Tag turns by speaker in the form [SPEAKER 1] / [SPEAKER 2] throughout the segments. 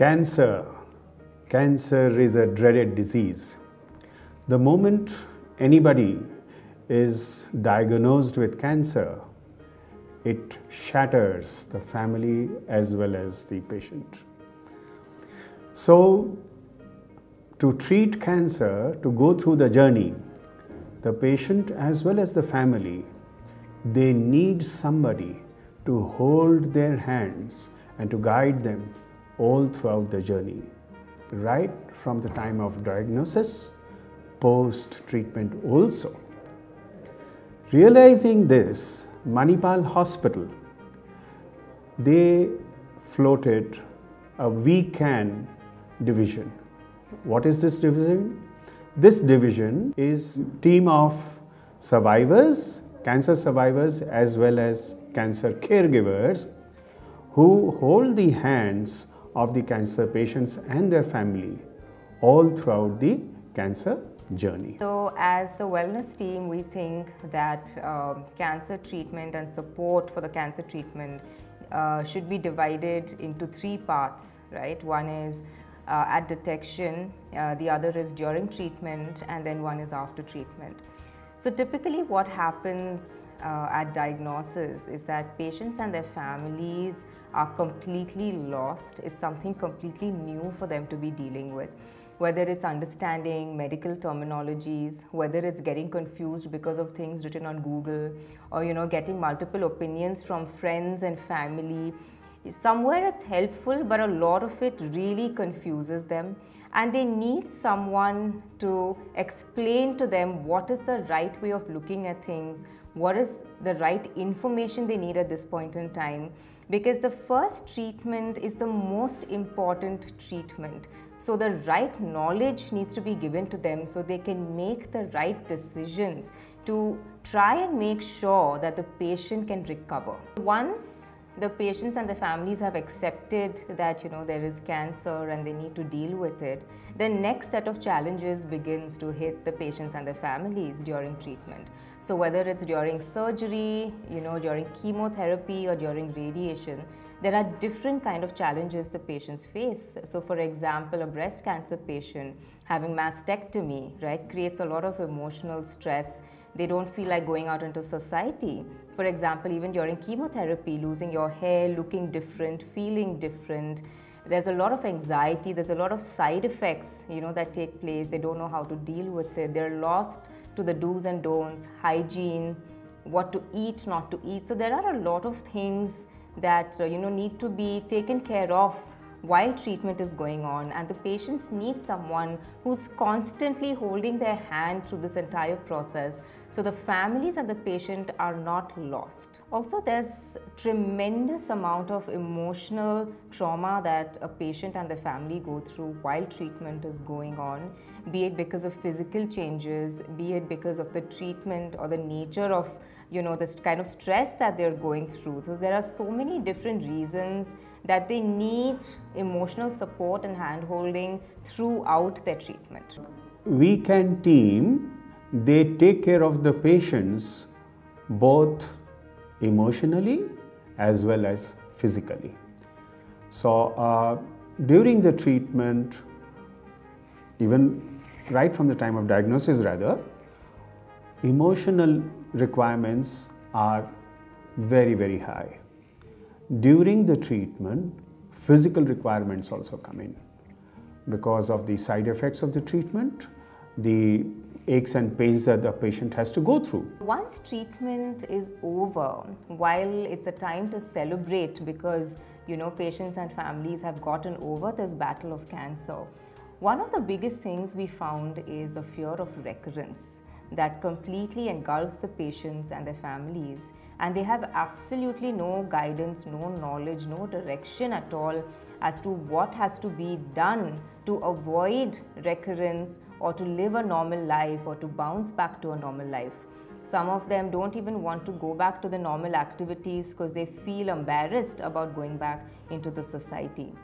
[SPEAKER 1] Cancer. Cancer is a dreaded disease. The moment anybody is diagnosed with cancer, it shatters the family as well as the patient. So, to treat cancer, to go through the journey, the patient as well as the family, they need somebody to hold their hands and to guide them all throughout the journey, right from the time of diagnosis, post treatment also. Realizing this, Manipal Hospital, they floated a We Can division. What is this division? This division is team of survivors, cancer survivors as well as cancer caregivers who hold the hands of the cancer patients and their family all throughout the cancer journey.
[SPEAKER 2] So, as the wellness team, we think that um, cancer treatment and support for the cancer treatment uh, should be divided into three parts, right? One is uh, at detection, uh, the other is during treatment, and then one is after treatment. So, typically, what happens uh, at diagnosis is that patients and their families are completely lost. It's something completely new for them to be dealing with whether it's understanding medical terminologies, whether it's getting confused because of things written on Google, or you know, getting multiple opinions from friends and family. Somewhere it's helpful, but a lot of it really confuses them, and they need someone to explain to them what is the right way of looking at things, what is the right information they need at this point in time because the first treatment is the most important treatment. So, the right knowledge needs to be given to them so they can make the right decisions to try and make sure that the patient can recover. Once the patients and the families have accepted that you know there is cancer and they need to deal with it the next set of challenges begins to hit the patients and the families during treatment so whether it's during surgery you know during chemotherapy or during radiation there are different kind of challenges the patients face. So for example, a breast cancer patient having mastectomy, right, creates a lot of emotional stress. They don't feel like going out into society. For example, even during chemotherapy, losing your hair, looking different, feeling different, there's a lot of anxiety, there's a lot of side effects, you know, that take place. They don't know how to deal with it. They're lost to the do's and don'ts, hygiene, what to eat, not to eat. So there are a lot of things that uh, you know need to be taken care of while treatment is going on and the patients need someone who's constantly holding their hand through this entire process. So the families and the patient are not lost. Also there's tremendous amount of emotional trauma that a patient and the family go through while treatment is going on be it because of physical changes be it because of the treatment or the nature of you know this kind of stress that they're going through. So there are so many different reasons that they need emotional support and hand holding throughout their treatment.
[SPEAKER 1] We can team they take care of the patients both emotionally as well as physically. So uh, during the treatment even right from the time of diagnosis rather emotional requirements are very, very high. During the treatment, physical requirements also come in because of the side effects of the treatment, the aches and pains that the patient has to go through.
[SPEAKER 2] Once treatment is over, while it's a time to celebrate because you know patients and families have gotten over this battle of cancer, one of the biggest things we found is the fear of recurrence that completely engulfs the patients and their families and they have absolutely no guidance, no knowledge, no direction at all as to what has to be done to avoid recurrence or to live a normal life or to bounce back to a normal life. Some of them don't even want to go back to the normal activities because they feel embarrassed about going back into the society.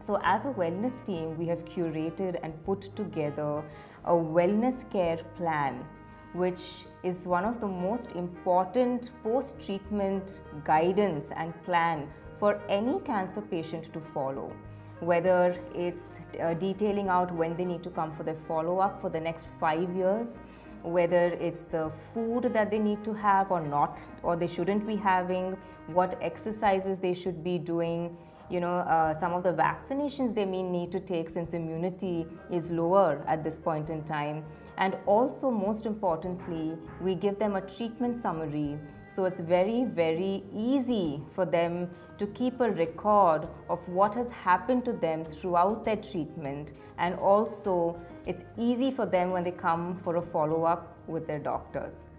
[SPEAKER 2] So, as a wellness team, we have curated and put together a wellness care plan, which is one of the most important post treatment guidance and plan for any cancer patient to follow. whether it's uh, detailing out when they need to come for their follow up for the next five years, whether it's the food that they need to have or not, or they shouldn't be having, what exercises they should be doing, you know, uh, some of the vaccinations they may need to take since immunity is lower at this point in time. And also, most importantly, we give them a treatment summary. So it's very, very easy for them to keep a record of what has happened to them throughout their treatment. And also, it's easy for them when they come for a follow up with their doctors.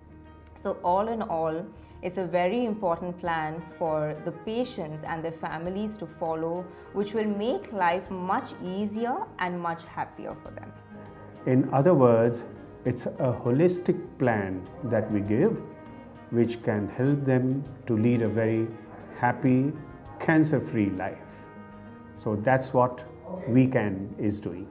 [SPEAKER 2] So, all in all, it's a very important plan for the patients and their families to follow, which will make life much easier and much happier for them.
[SPEAKER 1] In other words, it's a holistic plan that we give which can help them to lead a very happy, cancer free life. So that's what WeCan is doing.